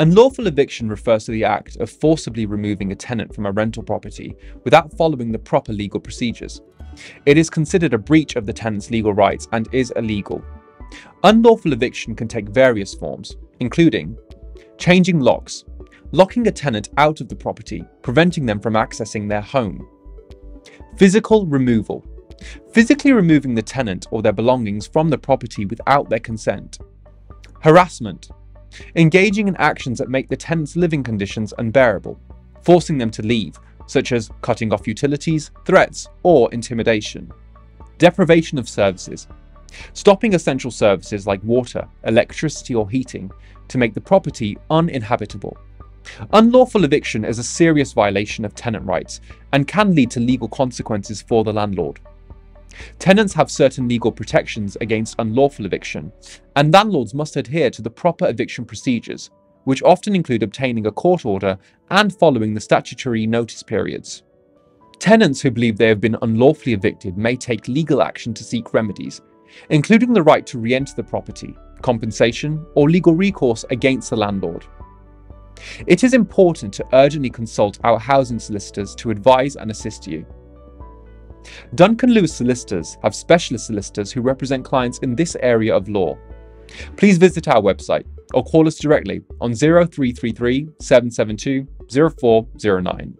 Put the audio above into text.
Unlawful eviction refers to the act of forcibly removing a tenant from a rental property without following the proper legal procedures. It is considered a breach of the tenant's legal rights and is illegal. Unlawful eviction can take various forms, including changing locks, locking a tenant out of the property, preventing them from accessing their home. Physical removal, physically removing the tenant or their belongings from the property without their consent. Harassment, engaging in actions that make the tenant's living conditions unbearable, forcing them to leave, such as cutting off utilities, threats, or intimidation. Deprivation of services, stopping essential services like water, electricity, or heating to make the property uninhabitable. Unlawful eviction is a serious violation of tenant rights and can lead to legal consequences for the landlord. Tenants have certain legal protections against unlawful eviction, and landlords must adhere to the proper eviction procedures, which often include obtaining a court order and following the statutory notice periods. Tenants who believe they have been unlawfully evicted may take legal action to seek remedies, including the right to re enter the property, compensation, or legal recourse against the landlord. It is important to urgently consult our housing solicitors to advise and assist you. Duncan Lewis Solicitors have specialist solicitors who represent clients in this area of law. Please visit our website or call us directly on 0333 772 0409.